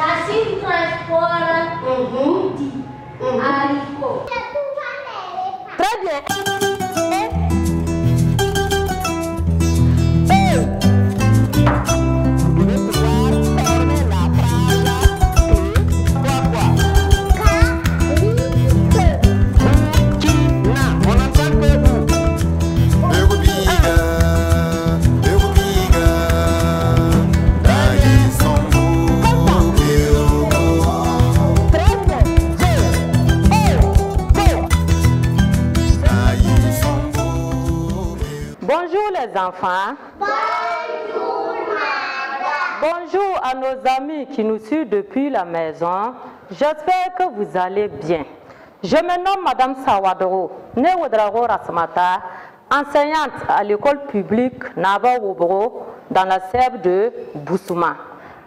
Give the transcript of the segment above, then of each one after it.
Racine transport Mhm. dit Mhm. haricot. Très enfants. Bonjour à nos amis qui nous suivent depuis la maison. J'espère que vous allez bien. Je me nomme Madame Sawadoro, Newodrago Rasmata, enseignante à l'école publique Naba Wobro dans la sève de Boussouma.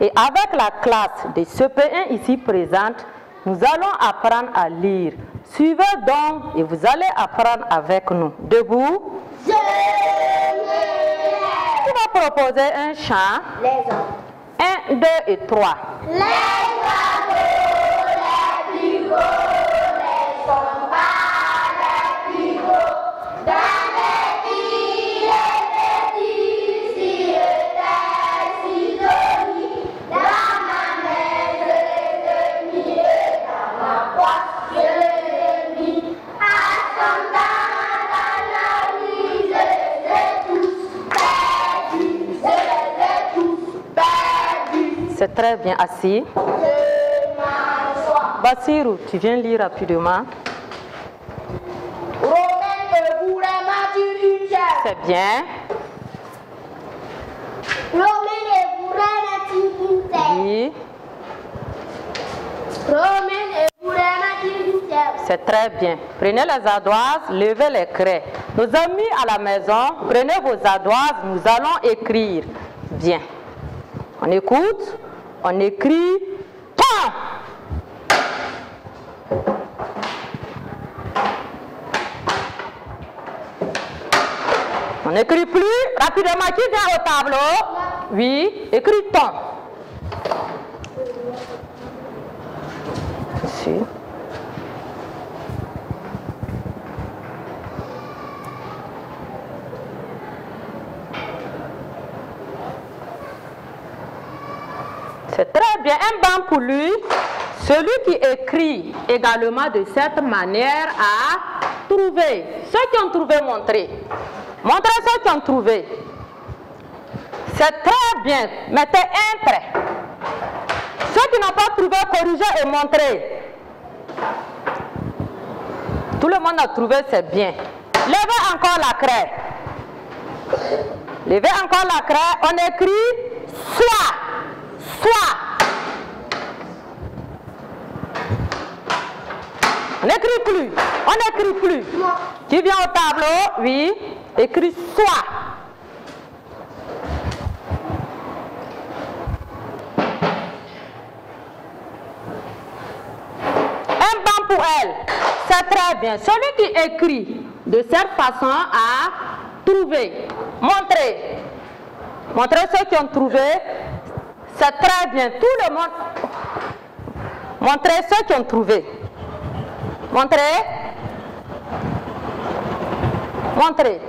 Et avec la classe des CP1 ici présente, nous allons apprendre à lire. Suivez donc et vous allez apprendre avec nous. Debout. Proposer un chant. Les hommes. Un, deux et trois. Les bateaux, C'est très bien assis. Bassirou, tu viens lire rapidement. C'est bien. Oui, c'est très bien. Prenez les ardoises, levez les craies. Nos amis à la maison, prenez vos ardoises, nous allons écrire. Bien. On écoute, on écrit. Temps. On n'écrit plus. Rapidement, qui vient au tableau? Oui, écrit temps. Ici. C'est très bien. Un banc pour lui. Celui qui écrit également de cette manière a trouvé. Ceux qui ont trouvé, montrez. Montrez ceux qui ont trouvé. C'est très bien. Mettez un trait. Ceux qui n'ont pas trouvé, corrigez et montrez. Tout le monde a trouvé, c'est bien. Levez encore la craie. Levez encore la craie. On écrit soit. Soit. On n'écrit plus. On n'écrit plus. Qui vient au tableau Oui. Écrit soit. Un banc pour elle. C'est très bien. Celui qui écrit de cette façon a trouvé. Montrez. Montrez ceux qui ont trouvé. C'est très bien. Tout le monde. Montrez ceux qui ont trouvé. Montrez. Montrez.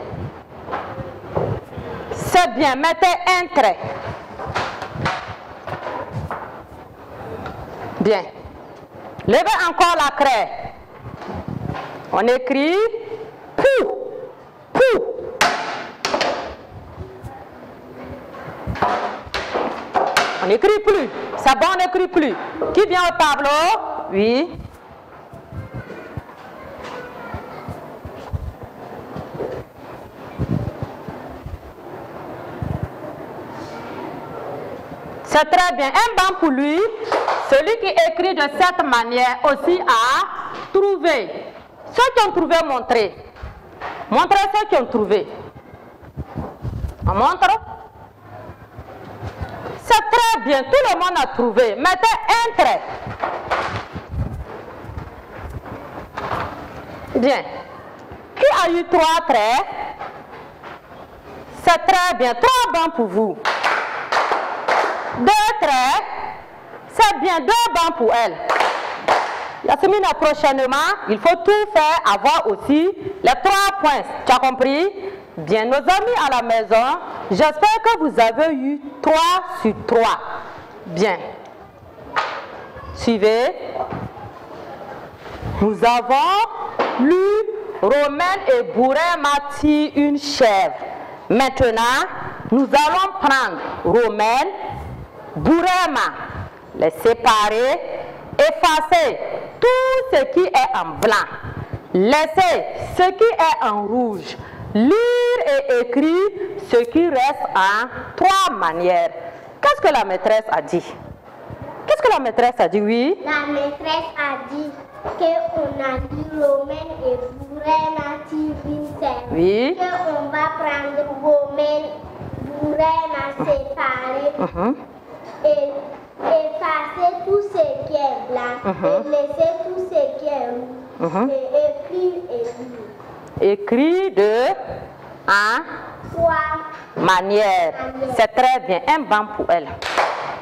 C'est bien. Mettez un trait. Bien. Levez encore la craie. On écrit n'écrit plus. C'est bon, on n'écrit plus. Qui vient au tableau? Oui. C'est très bien. Un banc pour lui. Celui qui écrit de cette manière aussi a trouvé. Ceux qui ont trouvé, montrez. Montrez ceux qui ont trouvé. On montre. Très bien. Tout le monde a trouvé. Mettez un trait. Bien. Qui a eu trois traits? C'est très bien. Trois bancs pour vous. Deux traits. C'est bien, deux bancs pour elle. Yasmina, prochainement, il faut tout faire, avoir aussi les trois points. Tu as compris? Bien, nos amis à la maison, j'espère que vous avez eu 3 sur 3. Bien. Suivez. Nous avons lu Romaine et Bourrin Mati une chèvre. Maintenant, nous allons prendre Romaine, Bourema, les séparer, effacer tout ce qui est en blanc, laisser ce qui est en rouge, lire et écrire ce qui reste en trois manières. Qu'est-ce que la maîtresse a dit? Qu'est-ce que la maîtresse a dit? Oui. La maîtresse a dit qu'on a dit Romaine et Vincent. Oui. Qu'on va prendre Romaine, Bourraine à séparer Mhm. et effacer tout ce qui est blanc et laisser tout ce qui est rouge. Mhm. Et écrire et lire. Écrit de en Trois. manière. C'est très bien. Un banc pour elle.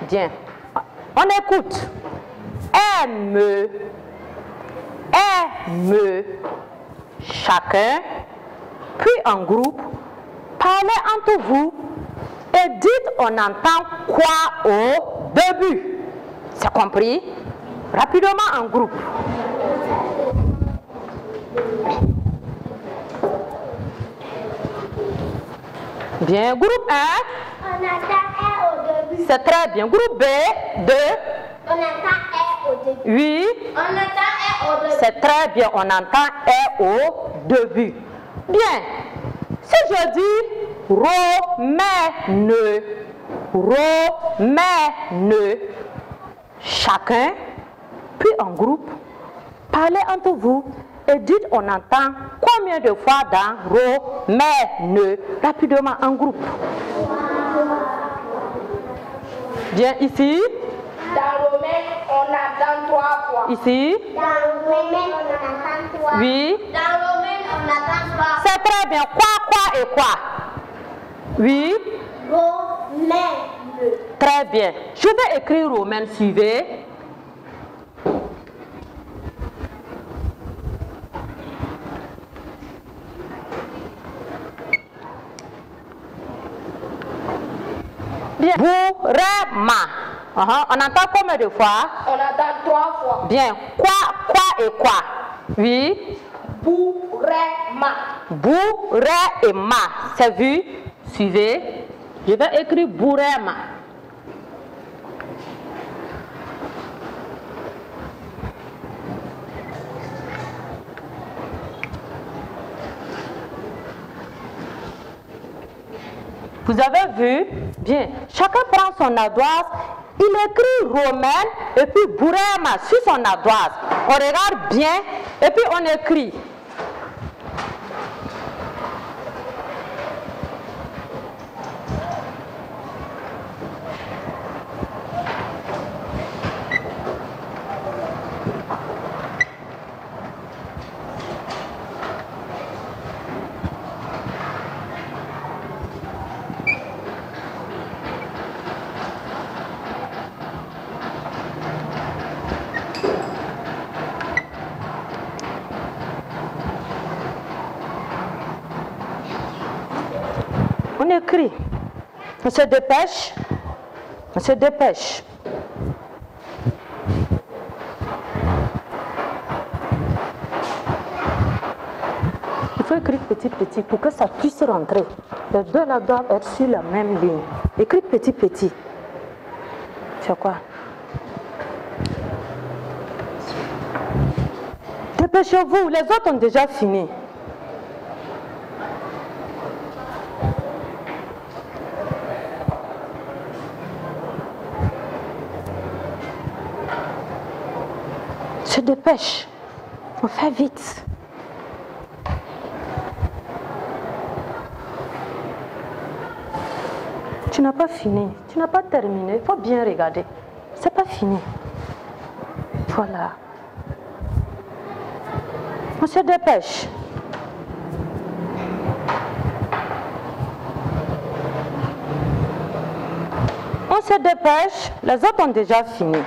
Bien. On écoute. Aime. Aime. Chacun, puis en groupe, parlez entre vous et dites on entend quoi au début? C'est compris? Rapidement en groupe. Bien. Groupe 1, On entend un au début. c'est très bien. Groupe B, 2, On entend un au début. oui, On entend un au début. c'est très bien. On entend est au début. Bien. Si je dis Romaine, Romaine, chacun, puis en groupe, parlez entre vous et dites on entend combien de fois dans Romaine, rapidement en groupe. Bien, ici, Dans Romaine, on attend trois fois. ici, Dans Romaine, on entend trois. oui. Dans Romaine, on attend trois. C'est très bien. Quoi, quoi et quoi? Oui, Romaine. très bien. Je vais écrire Romaine, suivez. Bien. Bourema. Uh-huh. On entend combien de fois? On attend trois fois. Bien. Quoi, quoi et quoi? Oui. Bourrema. Bou, ré et ma. C'est vu Suivez. Je vais écrire bourema. Vous avez vu? Bien. Chacun prend son ardoise. Il écrit romaine et puis bourema sur son ardoise. On regarde bien et puis on écrit. Écrit. On se dépêche. On se dépêche. Il faut écrire petit petit pour que ça puisse rentrer. Les deux là doivent être sur la même ligne. Écris petit petit. C'est quoi? Dépêchez-vous, les autres ont déjà fini. Se dépêche. On fait vite. Tu n'as pas fini. Tu n'as pas terminé. Il faut bien regarder. C'est pas fini. Voilà. On se dépêche. On se dépêche. Les autres ont déjà fini.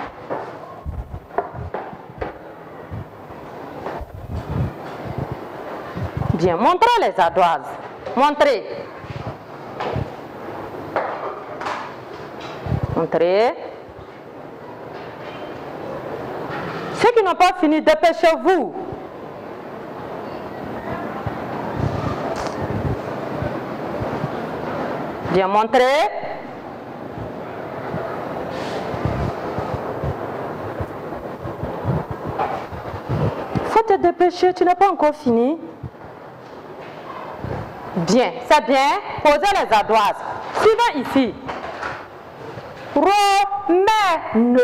Montrez les ardoises. Montrez. Montrez. Ceux qui n'ont pas fini, dépêchez-vous. Bien montré. Faut te dépêcher, tu n'as pas encore fini. Bien, c'est bien. Posez les ardoises. Suivez ici. Ro, mais, ne.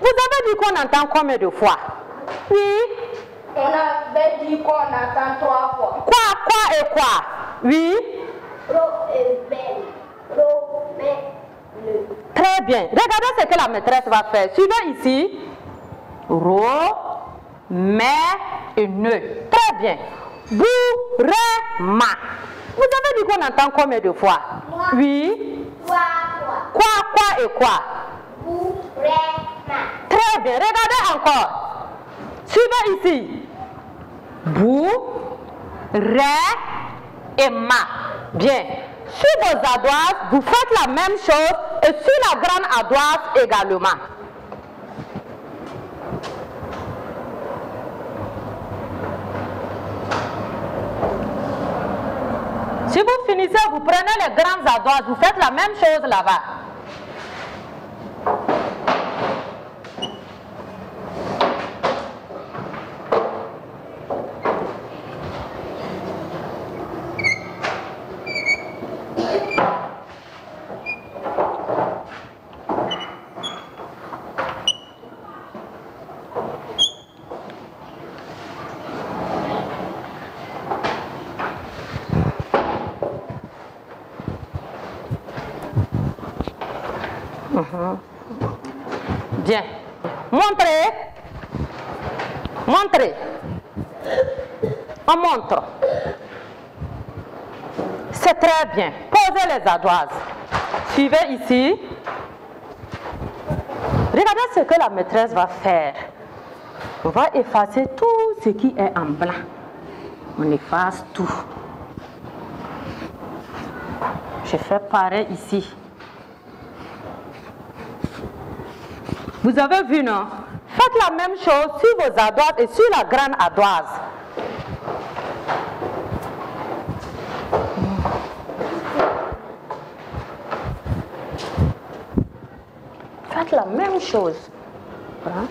Vous avez dit qu'on entend combien de fois? Oui. On avait dit qu'on attend trois fois. Quoi, quoi et quoi? Oui. Ro et belle. Ro, mais, le. Très bien. Regardez ce que la maîtresse va faire. Suivez ici. Ro, mais et ne. Très bien. Bou, ré, ma. Vous avez dit qu'on entend combien de fois? Oui. Quoi, quoi. Quoi, quoi et quoi? Bou, ré, ma. Très bien. Regardez encore. Suivez ici. Bou, ré et ma. Bien. Sur vos ardoises, vous faites la même chose et sur la grande ardoise également. Si vous finissez, vous prenez les grandes ardoises, vous faites la même chose là-bas. Bien. Montrez. On montre. C'est très bien. Posez les ardoises. Suivez ici. Regardez ce que la maîtresse va faire. On va effacer tout ce qui est en blanc. On efface tout. Je fais pareil ici. Vous avez vu, non? Faites la même chose sur vos ardoises et sur la grande ardoise. Faites la même chose. Hein?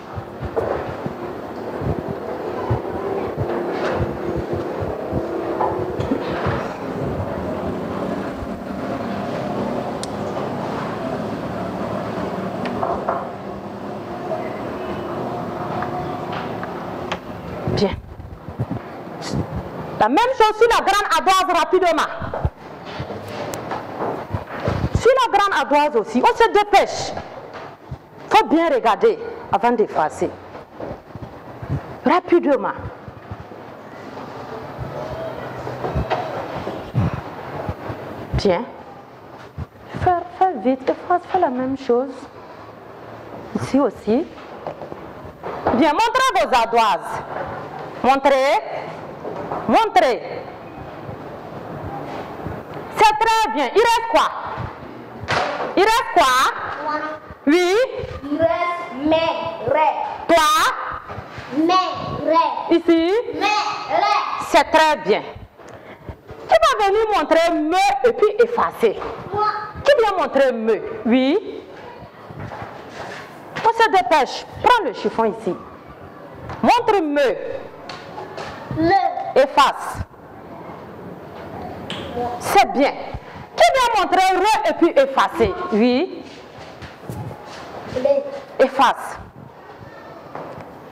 La même chose sur la grande ardoise rapidement. Sur la grande ardoise aussi, on se dépêche. Il faut bien regarder avant d'effacer. Rapidement. Bien. Fais, fais vite, efface, fais la même chose. Ici aussi. Bien, montrez vos ardoises. Montrez. Montrez. C'est très bien. Il reste quoi? Il reste quoi? Moi. Oui. Il reste mais, ré. Toi? Mais, ré. Ici? Mais, ré. C'est très bien. Tu vas venir montrer me et puis effacer. Moi. Tu viens montrer me. Oui. On se dépêche. Prends le chiffon ici. Montre me. Le. Efface. C'est bien. Qui vient montrer re et puis effacer? Oui. Efface.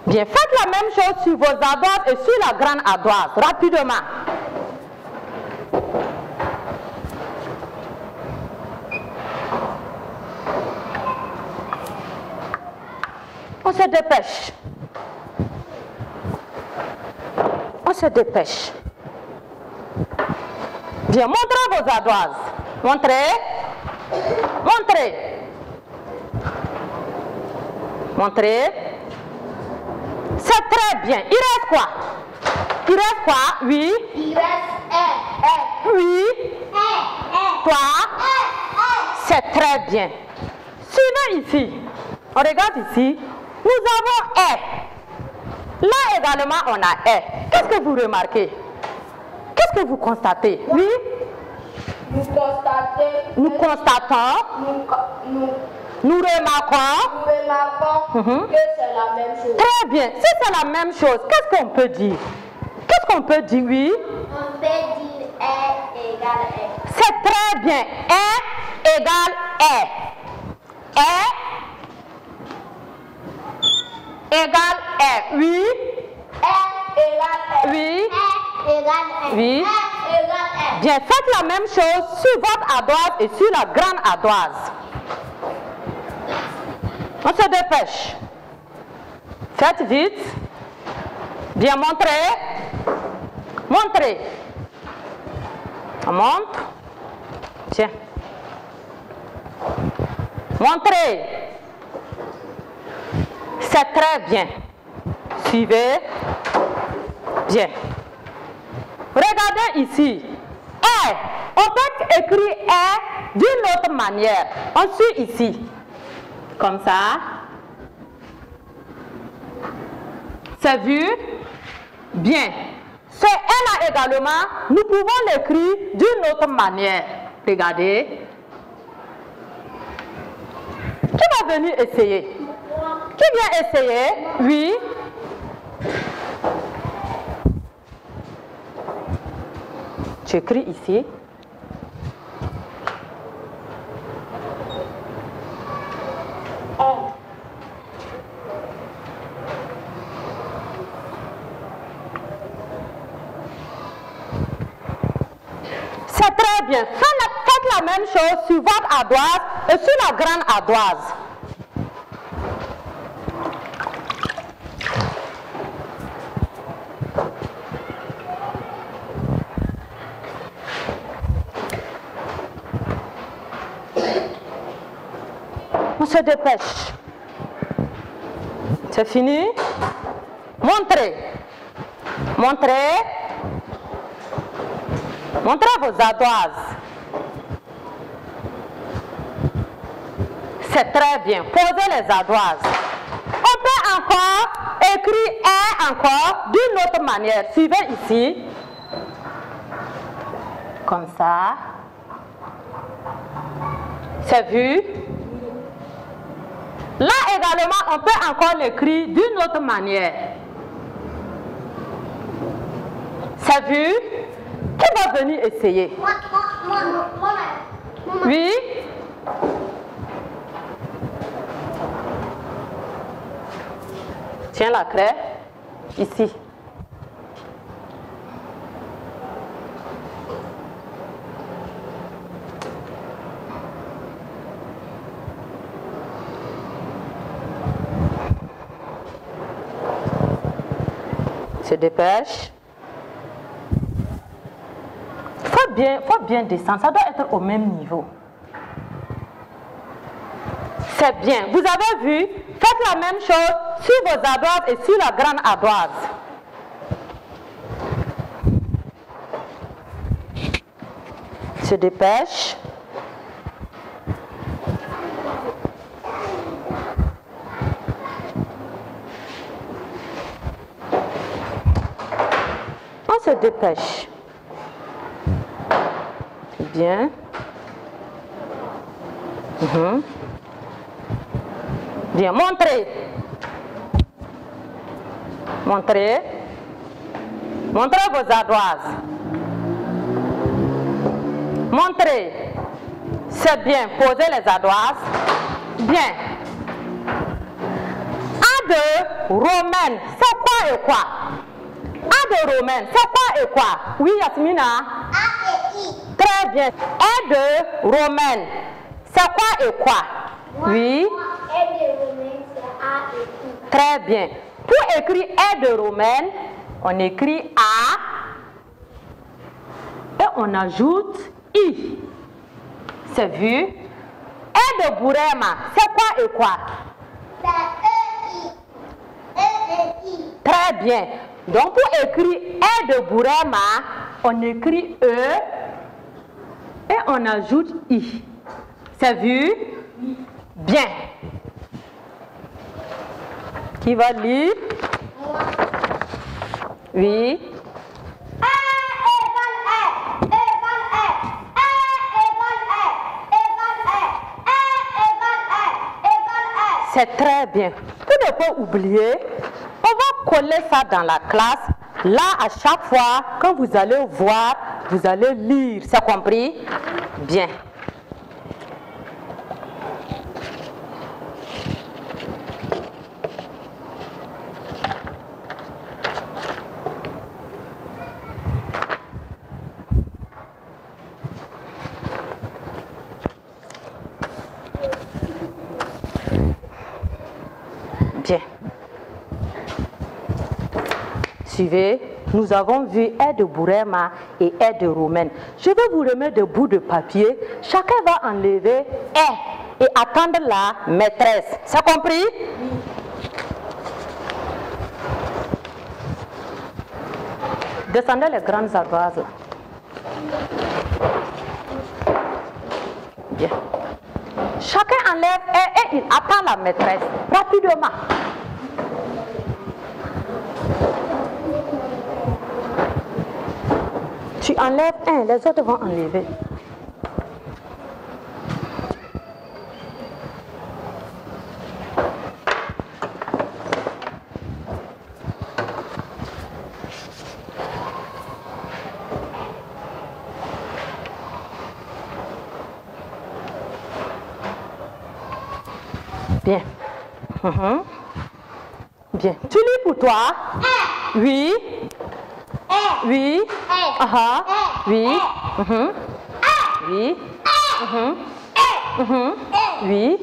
Bien, faites la même chose sur vos ardoises et sur la grande ardoise, rapidement. On se dépêche. On se dépêche. Bien, montrez vos ardoises. Montrez. Montrez. Montrez. C'est très bien. Il reste quoi? Il reste quoi? Oui. Il reste Oui. Toi? C'est très bien. Suivez ici. On regarde ici. Nous avons est. Là également, on a est. Qu'est-ce que vous remarquez? Qu'est-ce que vous constatez? Oui? Nous constatons, Nous constatons, nous, nous, nous remarquons. nous remarquons Mhm. que c'est la même chose. Très bien. Si c'est la même chose, qu'est-ce qu'on peut dire? Qu'est-ce qu'on peut dire Oui? On peut dire est égal est. C'est très bien. Est égale est. Est égale est. Oui? Est. Oui. Oui. Bien, faites la même chose sur votre ardoise et sur la grande ardoise. On se dépêche. Faites vite. Bien, montrez. Montrez. On montre. Tiens. Montrez. C'est très bien. Suivez. Bien. Regardez ici. Est. On peut écrire est d'une autre manière. On suit ici. Comme ça. C'est vu? Bien. Ce est là également, nous pouvons l'écrire d'une autre manière. Regardez. Qui va venir essayer? Qui vient essayer? Oui. Tu écris ici. C'est très bien. Faites la même chose sur votre ardoise et sur la grande ardoise. On se dépêche. C'est fini Montrez. Montrez. Montrez vos ardoises. C'est très bien. Posez les ardoises. On peut encore écrire est encore d'une autre manière. Suivez ici. Comme ça. C'est vu? Là également, on peut encore l'écrire d'une autre manière. C'est vu? Qui va venir essayer? Oui? Tiens la craie. Ici. Se dépêche. Faut bien, faut bien descendre. Ça doit être au même niveau. C'est bien. Vous avez vu? Faites la même chose sur vos ardoises et sur la grande ardoise. Se dépêche. Dépêche. Bien. Mhm. Bien, montrez. Montrez. Montrez vos ardoises. Montrez. C'est bien. Posez les ardoises. Bien. A de romaine, c'est quoi et quoi? A de romaine, c'est quoi et quoi? Oui, Yasmina A et I. Très bien. A de romaine, c'est quoi et quoi? Oui. Et de romaine, c'est A et I. Très bien. Pour écrire aide romaine, on écrit A et on ajoute I. C'est vu? Aide bourema, c'est quoi et quoi? C'est E-I. E et I. Très bien. Donc pour écrire aide bourema, on écrit E on ajoute I. C'est vu? Bien. Qui va lire? Oui. C'est très bien. Pour ne pas oublier, coller ça dans la classe. Là, à chaque fois, quand vous allez voir, vous allez lire. C'est compris? Bien. Nous avons vu aide de Bourema et aide de Romaine. Je vais vous remettre des bouts de papier. Chacun va enlever est et attendre la maîtresse. C'est compris? Descendez les grandes ardoises. Bien. Chacun enlève et, et il attend la maîtresse rapidement. Tu enlèves un, les autres vont enlever. Bien. Mhm. Bien. Tu lis pour toi? Oui. Oui. Aha. Oui. Mhm. Oui. Mhm. Mhm. Oui.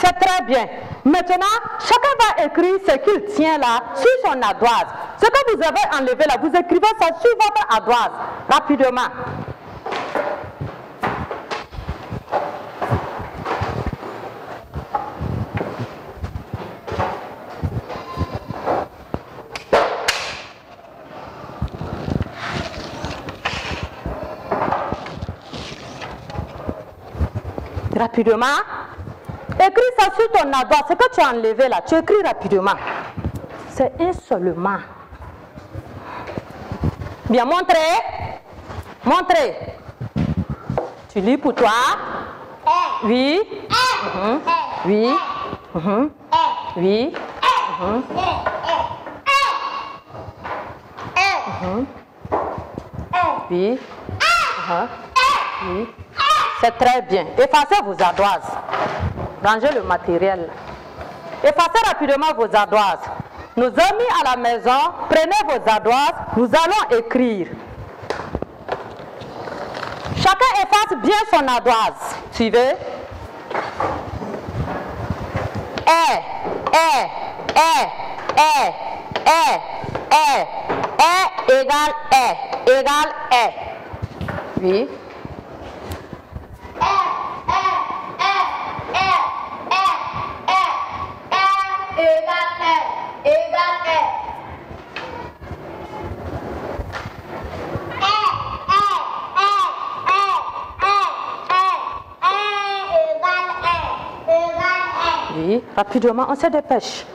C'est très bien. Maintenant, chacun va écrire ce qu'il tient là sur son ardoise. Ce que vous avez enlevé là, vous écrivez ça sur votre ardoise rapidement. Rapidement. Écris ça sur ton ardoise. Ce que tu as enlevé là, tu écris rapidement. C'est un seulement. Bien, montrez. Montrez. Tu lis pour toi. Oui. Mhm. Oui. Mhm. Oui. Mhm. Mhm. Oui. Aha. Oui. C'est très bien. Effacez vos ardoises. Rangez le matériel. Effacez rapidement vos ardoises. Nos amis à la maison, prenez vos ardoises. Nous allons écrire. Chacun efface bien son ardoise. Suivez. Eh, eh, eh, eh, eh, eh, eh égale eh, égale eh. Oui. Rapidement, on se dépêche.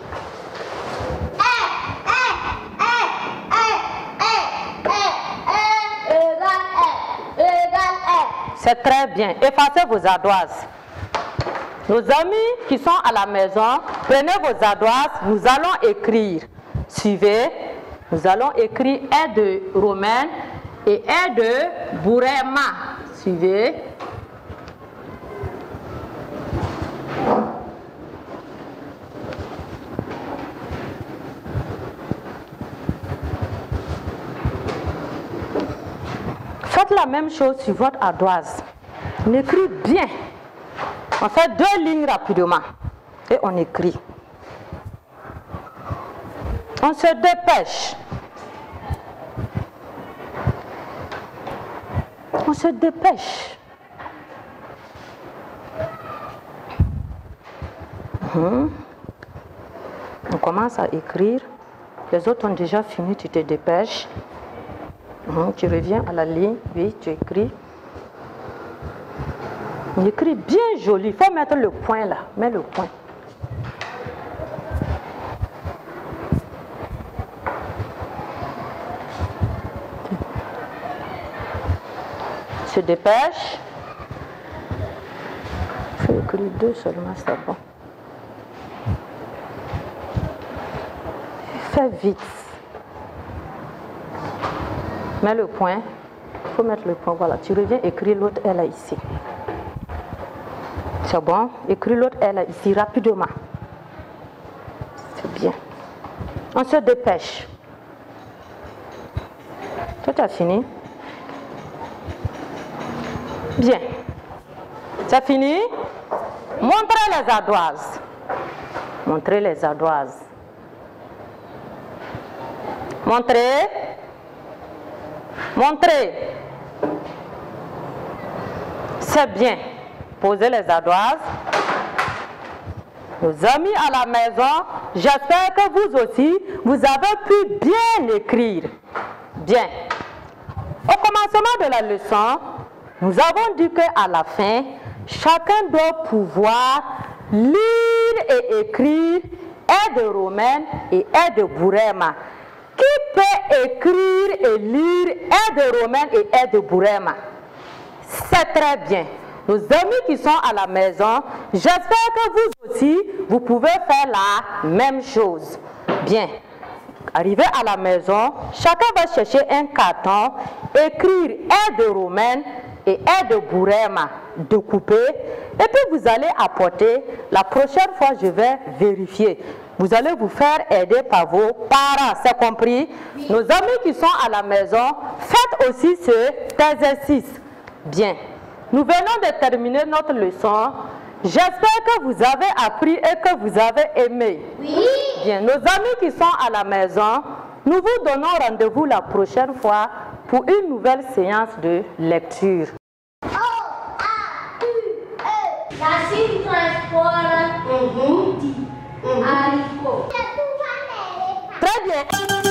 C'est très bien. Effacez vos ardoises. Nos amis qui sont à la maison, prenez vos ardoises, nous allons écrire. Suivez. Nous allons écrire aide de Romaine et aide de Bourema. Suivez. La même chose sur votre ardoise. On écrit bien. On fait deux lignes rapidement. Et on écrit. On se dépêche. On se dépêche. Mhm. On commence à écrire. Les autres ont déjà fini, tu te dépêches. Hum, tu reviens à la ligne, oui, tu écris. On écrit bien joli. Il faut mettre le point là. Mets le point. Se dépêche. Il faut écrire deux seulement, c'est bon. Fais vite. Mets le point. Il faut mettre le point. Voilà. Tu reviens écrire l'autre est ici. C'est bon? Écris l'autre est ici rapidement. C'est bien. On se dépêche. Tout a fini? Bien. C'est fini? Montrez les ardoises. Montrez les ardoises. Montrez. Montrez. C'est bien. Posez les ardoises. Nos amis à la maison, j'espère que vous aussi, vous avez pu bien écrire. Bien. Au commencement de la leçon, nous avons dit qu'à la fin, chacun doit pouvoir lire et écrire aide romaine et aide bourema. Qui peut écrire et lire aide romaine et aide bourema C'est très bien. Nos amis qui sont à la maison, j'espère que vous aussi, vous pouvez faire la même chose. Bien. Arrivé à la maison, chacun va chercher un carton, écrire aide romaine et aide bourema découpé. Et puis vous allez apporter, la prochaine fois je vais vérifier. Vous allez vous faire aider par vos parents, c'est compris Nos amis qui sont à la maison, faites aussi cet exercice. Bien. Nous venons de terminer notre leçon. J'espère que vous avez appris et que vous avez aimé. Oui. Bien, nos amis qui sont à la maison, nous vous donnons rendez-vous la prochaine fois pour une nouvelle séance de lecture. O-A-U-E. Nasi transport. Uhum. Haricot. Très bien.